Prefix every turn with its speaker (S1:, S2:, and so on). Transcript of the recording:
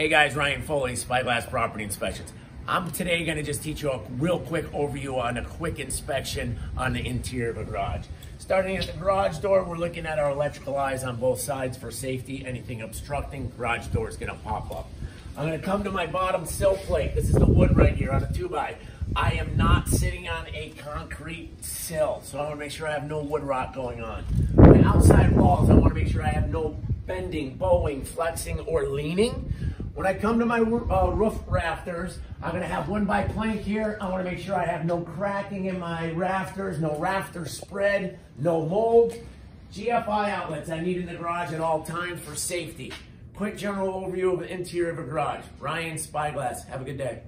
S1: Hey guys, Ryan Foley, Spyglass Property Inspections. I'm today gonna just teach you a real quick overview on a quick inspection on the interior of a garage. Starting at the garage door, we're looking at our electrical eyes on both sides for safety. Anything obstructing, garage door is gonna pop up. I'm gonna come to my bottom sill plate. This is the wood right here on a two by. I am not sitting on a concrete sill, so I wanna make sure I have no wood rot going on. My outside walls, I wanna make sure I have no bending, bowing, flexing, or leaning. When I come to my uh, roof rafters, I'm gonna have one by plank here. I wanna make sure I have no cracking in my rafters, no rafter spread, no mold. GFI outlets I need in the garage at all times for safety. Quick general overview of the interior of a garage. Ryan Spyglass, have a good day.